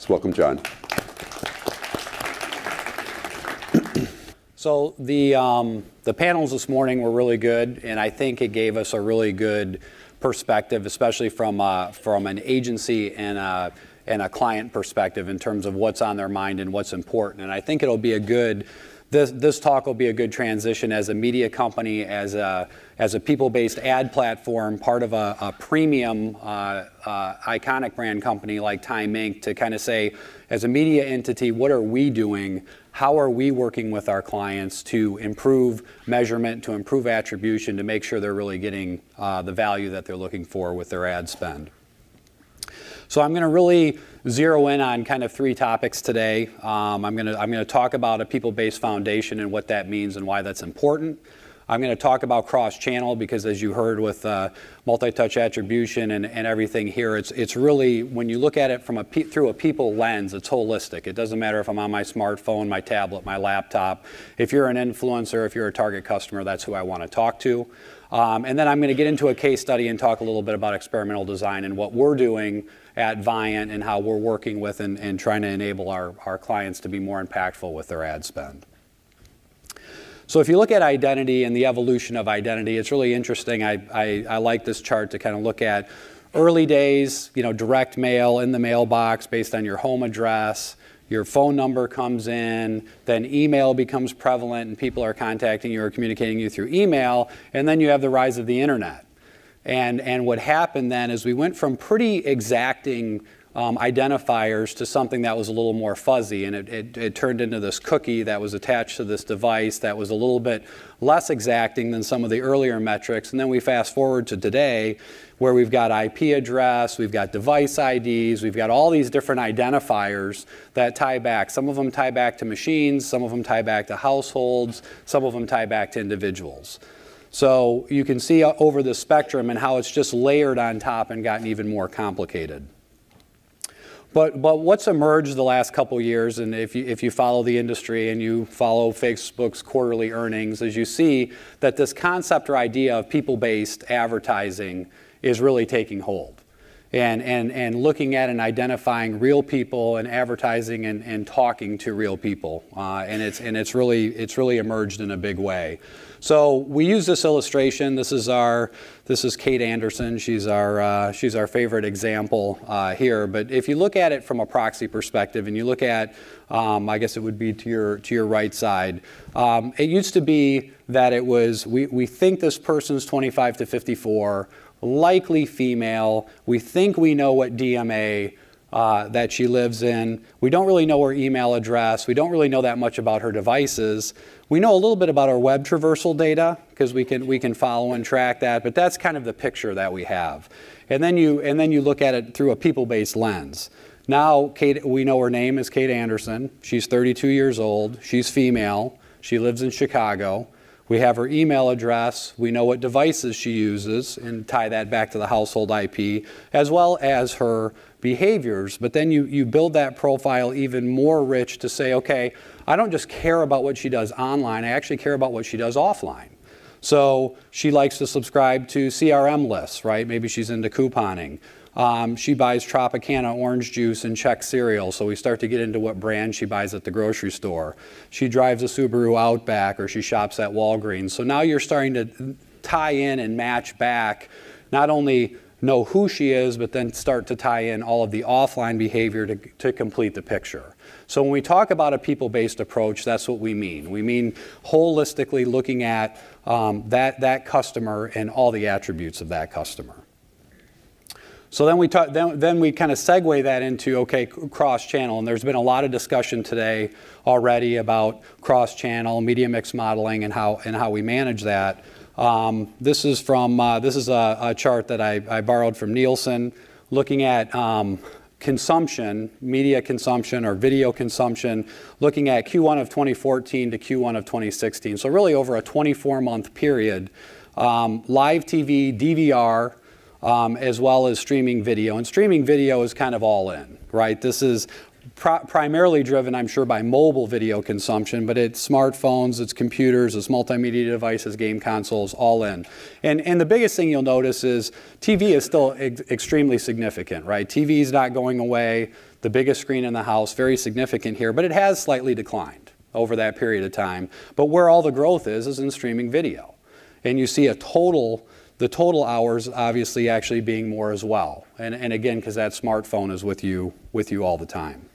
Let's welcome Jon. So the um, the panels this morning were really good, and I think it gave us a really good perspective, especially from uh, from an agency and a, and a client perspective in terms of what's on their mind and what's important. And I think it'll be a good this this talk will be a good transition as a media company, as a people-based ad platform, part of a premium uh, uh, iconic brand company like Time Inc., to kind of say, as a media entity, what are we doing? How are we working with our clients to improve measurement, to improve attribution, to make sure they're really getting uh, the value that they're looking for with their ad spend? So I'm going to really zero in on kind of three topics today. Um, I'm going to I'm going to talk about a people-based foundation and what that means and why that's important. I'm going to talk about cross-channel because, as you heard with uh, multi-touch attribution and and everything here, it's it's really when you look at it from a pe- through a people lens, it's holistic. It doesn't matter if I'm on my smartphone, my tablet, my laptop. If you're an influencer, if you're a target customer, that's who I want to talk to. Um, and then I'm going to get into a case study and talk a little bit about experimental design and what we're doing at Viant and how we're working with and trying to enable our our clients to be more impactful with their ad spend. So if you look at identity and the evolution of identity, it's really interesting. I I like this chart to kind of look at early days, you know, direct mail in the mailbox based on your home address. Your phone number comes in. Then email becomes prevalent, and people are contacting you or communicating you through email. And then you have the rise of the internet. And what happened then is we went from pretty exacting um, identifiers to something that was a little more fuzzy. And it turned into this cookie that was attached to this device that was a little bit less exacting than some of the earlier metrics. And then we fast forward to today, where we've got IP address, we've got device IDs, we've got all these different identifiers that tie back. Some of them tie back to machines. Some of them tie back to households. Some of them tie back to individuals. So you can see over the spectrum and how it's just layered on top and gotten even more complicated. But but what's emerged the last couple years, and if you if you follow the industry and you follow Facebook's quarterly earnings, is you see that this concept or idea of people-based advertising is really taking hold and and, and looking at and identifying real people and advertising and and talking to real people. Uh, and it's, and it's, really, it's really emerged in a big way. So we use this illustration. This is our this is Kate Anderson. She's our uh, she's our favorite example uh, here. But if you look at it from a proxy perspective and you look at, um, I guess it would be to your to your right side, um, it used to be that it was we we think this person's 25 to 54, likely female. We think we know what DMA uh, that she lives in. We don't really know her email address. We don't really know that much about her devices. We know a little bit about our web traversal data because we can we can follow and track that. But that's kind of the picture that we have. And then you and then you look at it through a people-based lens. Now, Kate, we know her name is Kate Anderson. She's 32 years old. She's female. She lives in Chicago. We have her email address. We know what devices she uses and tie that back to the household IP, as well as her behaviors. But then you, you build that profile even more rich to say, OK, I don't just care about what she does online. I actually care about what she does offline. So she likes to subscribe to CRM lists, right? Maybe she's into couponing. Um, she buys Tropicana orange juice and Chex cereal. So we start to get into what brand she buys at the grocery store. She drives a Subaru Outback, or she shops at Walgreens. So now you're starting to tie in and match back, not only know who she is, but then start to tie in all of the offline behavior to complete the picture. So when we talk about a people-based approach, that's what we mean. We mean holistically looking at um, that that customer and all the attributes of that customer. So then we then we kind of segue that into, OK, cross-channel. And there's been a lot of discussion today already about cross-channel, media mix modeling, and how and how we manage that. Um, this is from uh, this is a chart that I borrowed from Nielsen, looking at um, consumption, media consumption, or video consumption, looking at Q1 of 2014 to Q1 of 2016. So really over a 24-month period, um, live TV, DVR, as well as streaming video. And streaming video is kind of all in, right? This is primarily driven, I'm sure, by mobile video consumption. But it's smartphones, it's computers, it's multimedia devices, game consoles, all in. And the biggest thing you'll notice is TV is still extremely significant, right? TV is not going away. the biggest screen in the house, very significant here, but it has slightly declined over that period of time. But where all the growth is, is in streaming video. And you see a total, the total hours obviously actually being more as well. And, and again, because that smartphone is with you, with you all the time.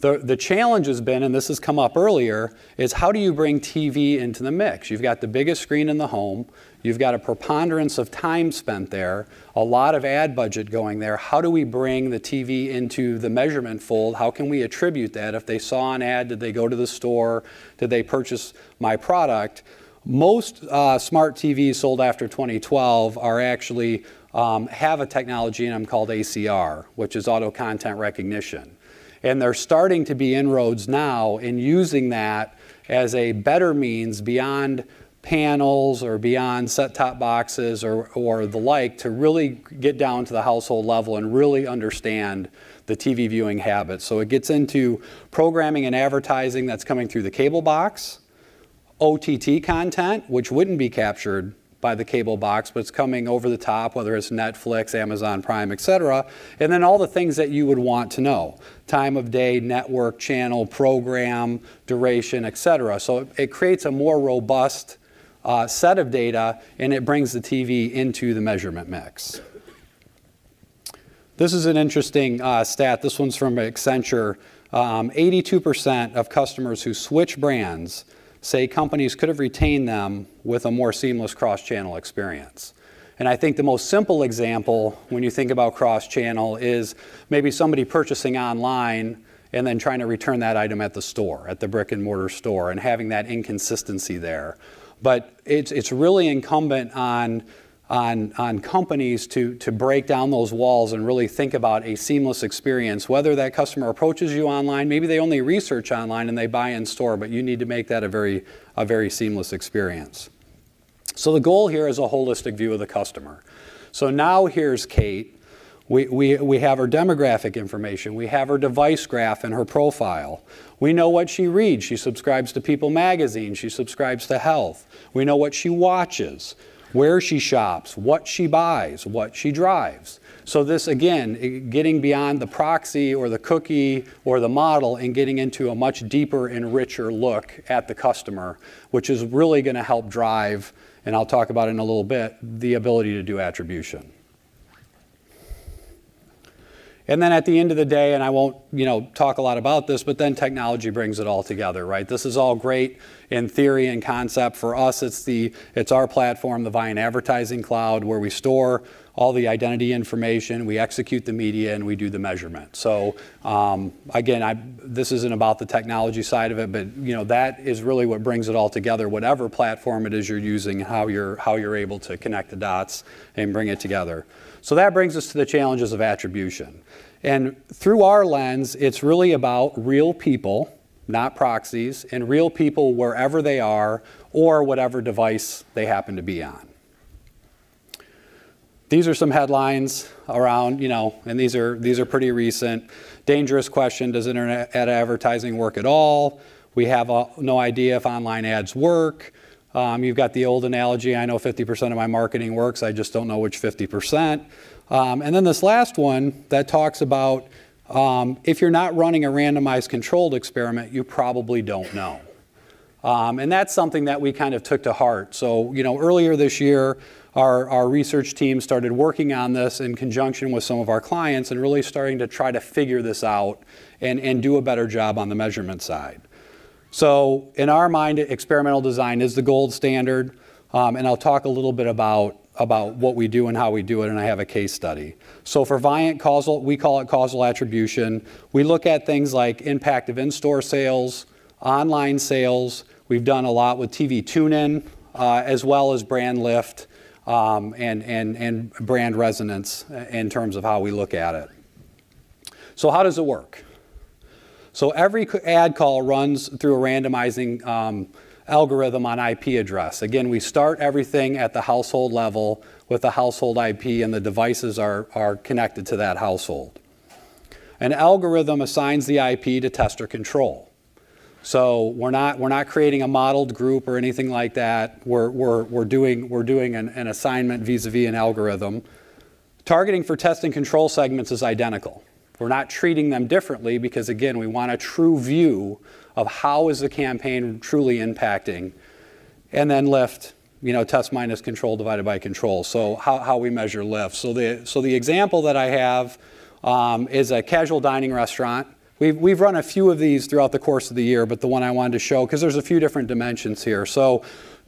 The, the challenge has been, and this has come up earlier, is how do you bring TV into the mix? You've got the biggest screen in the home, you've got a preponderance of time spent there, a lot of ad budget going there. How do we bring the TV into the measurement fold? How can we attribute that? If they saw an ad, did they go to the store? Did they purchase my product? Most uh, smart TVs sold after 2012 are actually um, have a technology in them called ACR, which is auto content recognition. And they're starting to be inroads now in using that as a better means beyond panels or beyond set-top boxes or, or the like to really get down to the household level and really understand the TV viewing habits. So it gets into programming and advertising that's coming through the cable box, OTT content, which wouldn't be captured by the cable box, but it's coming over the top, whether it's Netflix, Amazon Prime, et cetera. And then all the things that you would want to know time of day, network, channel, program, duration, et cetera. So it creates a more robust uh, set of data and it brings the TV into the measurement mix. This is an interesting uh, stat. This one's from Accenture. 82% um, of customers who switch brands say companies could have retained them with a more seamless cross-channel experience. And I think the most simple example when you think about cross-channel is maybe somebody purchasing online and then trying to return that item at the store, at the brick and mortar store, and having that inconsistency there. But it's, it's really incumbent on on, on companies to, to break down those walls and really think about a seamless experience. Whether that customer approaches you online, maybe they only research online and they buy in store, but you need to make that a very, a very seamless experience. So the goal here is a holistic view of the customer. So now here's Kate. We, we, we have her demographic information. We have her device graph and her profile. We know what she reads. She subscribes to People magazine. She subscribes to Health. We know what she watches where she shops, what she buys, what she drives. So this, again, getting beyond the proxy or the cookie or the model and getting into a much deeper and richer look at the customer, which is really going to help drive, and I'll talk about it in a little bit, the ability to do attribution. And then at the end of the day, and I won't, you know, talk a lot about this, but then technology brings it all together, right? This is all great in theory and concept. For us, it's the it's our platform, the Viant Advertising Cloud, where we store all the identity information, we execute the media, and we do the measurement. So um, again, I, this isn't about the technology side of it, but you know that is really what brings it all together. Whatever platform it is you're using, how you're how you're able to connect the dots and bring it together. So that brings us to the challenges of attribution. And through our lens, it's really about real people, not proxies, and real people wherever they are or whatever device they happen to be on. These are some headlines around, you know, and these are, these are pretty recent. Dangerous question, does internet advertising work at all? We have a, no idea if online ads work. Um, you've got the old analogy, I know 50% of my marketing works, I just don't know which 50%. Um, and then this last one that talks about um, if you're not running a randomized controlled experiment, you probably don't know. Um, and that's something that we kind of took to heart. So, you know, earlier this year, our, our research team started working on this in conjunction with some of our clients and really starting to try to figure this out and, and do a better job on the measurement side. So in our mind, experimental design is the gold standard. Um, and I'll talk a little bit about, about what we do and how we do it, and I have a case study. So for Viant causal, we call it causal attribution. We look at things like impact of in-store sales, online sales. We've done a lot with TV tune-in, uh, as well as brand lift um, and, and, and brand resonance in terms of how we look at it. So how does it work? So every ad call runs through a randomizing um, algorithm on IP address. Again, we start everything at the household level with the household IP and the devices are, are connected to that household. An algorithm assigns the IP to tester control. So we're not, we're not creating a modeled group or anything like that. We're, we're, we're doing, we're doing an, an assignment vis-a-vis -vis an algorithm. Targeting for test and control segments is identical. We're not treating them differently because, again, we want a true view of how is the campaign truly impacting. And then lift, you know, test minus control divided by control. So how, how we measure lift. So the, so the example that I have um, is a casual dining restaurant. We've, we've run a few of these throughout the course of the year, but the one I wanted to show, because there's a few different dimensions here. So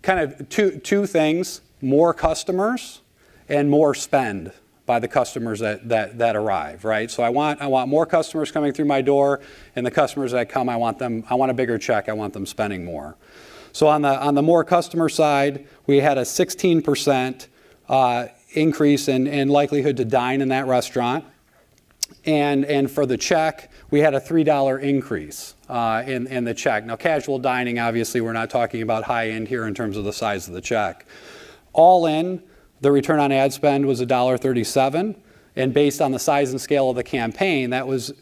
kind of two, two things, more customers and more spend by the customers that, that, that arrive, right? So I want, I want more customers coming through my door, and the customers that come, I want them, I want a bigger check, I want them spending more. So on the, on the more customer side, we had a 16% uh, increase in, in likelihood to dine in that restaurant. And, and for the check, we had a $3 increase uh, in, in the check. Now, casual dining, obviously, we're not talking about high end here in terms of the size of the check. All in, the return on ad spend was $1.37. And based on the size and scale of the campaign, that was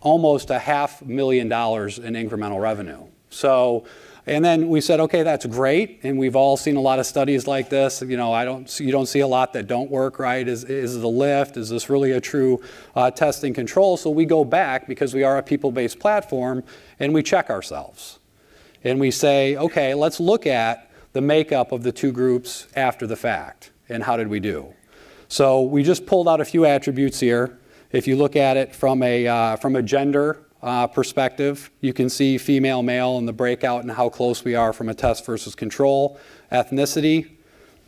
almost a half million dollars in incremental revenue. So and then we said, okay, that's great. And we've all seen a lot of studies like this. You know, I don't, you don't see a lot that don't work right. Is, is the lift? Is this really a true uh, testing control? So we go back because we are a people-based platform and we check ourselves. And we say, okay, let's look at the makeup of the two groups after the fact and how did we do? So we just pulled out a few attributes here. If you look at it from a, uh, from a gender uh, perspective. You can see female, male and the breakout and how close we are from a test versus control. Ethnicity,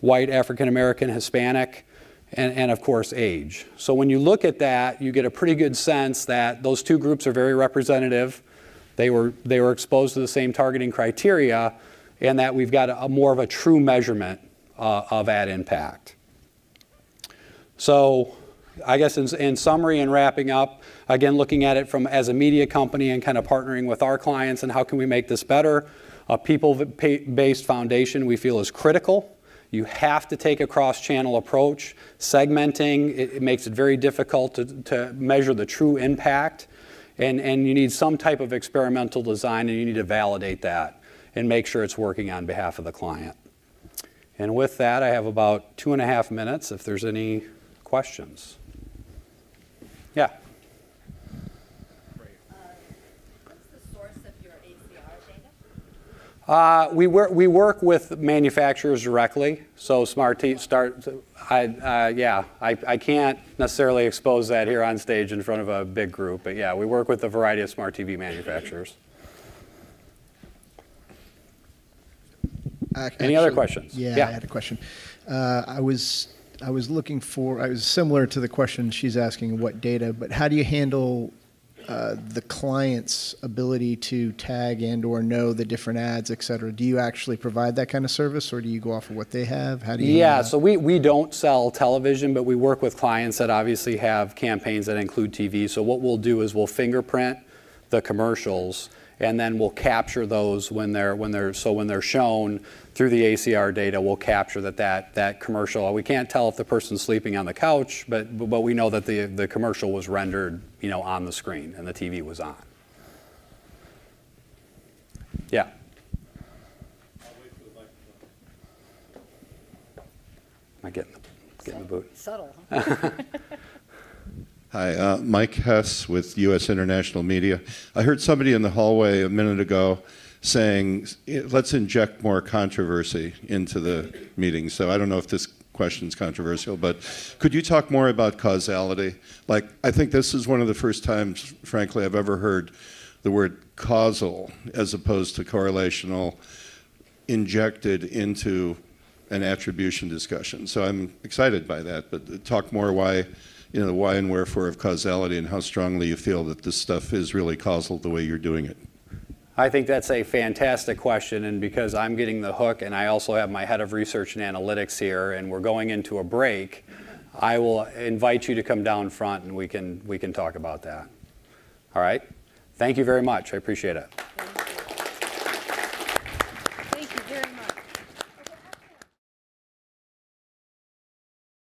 white, African American, Hispanic, and, and, of course age. So when you look at that, you get a pretty good sense that those two groups are very representative. They were, they were exposed to the same targeting criteria, and that we've got a, a more of a true measurement uh, of ad impact. So I guess in, in, summary and wrapping up, again, looking at it from as a media company and kind of partnering with our clients and how can we make this better. A people-based foundation we feel is critical. You have to take a cross-channel approach. Segmenting, it, it, makes it very difficult to, to measure the true impact. And, and you need some type of experimental design and you need to validate that and make sure it's working on behalf of the client. And with that, I have about two and a half minutes if there's any questions. Yeah. Uh, what's the source of your ACR data? Uh we, work, we work with manufacturers directly, so Smart T start. I, uh, yeah, I, I can't necessarily expose that here on stage in front of a big group, but yeah, we work with a variety of smart TV manufacturers. Any other questions? Yeah, yeah, I had a question. Uh, I was I was looking for, I was similar to the question she's asking, what data, but how do you handle uh, the client's ability to tag and or know the different ads, et cetera? Do you actually provide that kind of service or do you go off of what they have? How do you? Yeah, so we, we don't sell television, but we work with clients that obviously have campaigns that include TV. So what we'll do is we'll fingerprint the commercials and then we'll capture those when they're when they're so when they're shown through the ACR data, we'll capture that that that commercial. We can't tell if the person's sleeping on the couch, but but we know that the the commercial was rendered, you know, on the screen and the TV was on. Yeah. Am I getting the, getting the boot? Subtle. Hi, uh, Mike Hess with U.S. International Media. I heard somebody in the hallway a minute ago saying, let's inject more controversy into the meeting. So I don't know if this question is controversial, but could you talk more about causality? Like, I think this is one of the first times, frankly, I've ever heard the word causal as opposed to correlational injected into an attribution discussion. So I'm excited by that, but talk more why you know, the why and wherefore of causality and how strongly you feel that this stuff is really causal the way you're doing it. I think that's a fantastic question, and because I'm getting the hook, and I also have my head of research and analytics here, and we're going into a break, I will invite you to come down front and we can we can talk about that. All right. Thank you very much. I appreciate it.